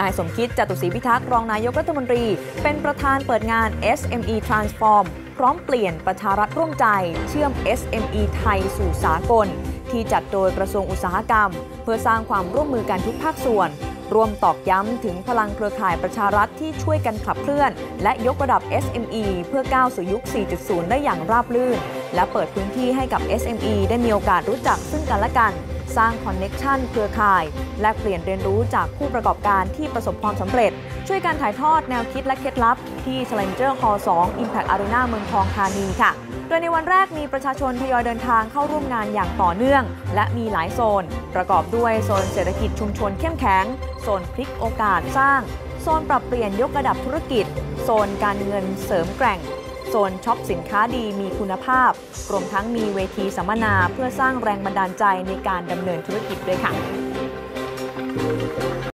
นายสมคิดจตุศรีพิทักษ์รองนายกรัฐมนตรี เป็นประธานเปิดงาน SME Transform พร้อมเปลี่ยนประชารัฐร่วมใจ เชื่อม SME ไทยสู่สากล ที่จัดโดยกระทรวงอุตสาหกรรม เพื่อสร้างความร่วมมือกันทุกภาคส่วนรวมตอกย้ำถึงพลังเครือข่ายประชารัฐที่ช่วยกันขับเคลื่อน และยกระดับ SME เพื่อก้าวสู่ยุค 4.0 ได้อย่างราบรื่น และเปิดพื้นที่ให้กับ SME ได้มีโอกาสรู้จักซึ่งกันและกัน สร้าง connection เครือข่าย แลกเปลี่ยนเรียนรู้จากผู้ประกอบการที่ประสบความสำเร็จ ช่วยการถ่ายทอดแนวคิดและเคล็ดลับ ที่ Challenger Hall 2 Impact Arena เมืองทองธานีค่ะ โดยในวันแรกมีประชาชนทยอยเดินทางเข้าร่วมงานอย่างต่อเนื่อง และมีหลายโซน ประกอบด้วยโซนเศรษฐกิจชุมชนเข้มแข็ง โซนพลิกโอกาสสร้าง โซนปรับเปลี่ยนยกระดับธุรกิจ โซนการเงินเสริมแกร่ง โซนช็อปสินค้าดีมีคุณภาพ รวมทั้งมีเวทีสัมมนาเพื่อสร้างแรงบันดาลใจในการดำเนินธุรกิจด้วยค่ะ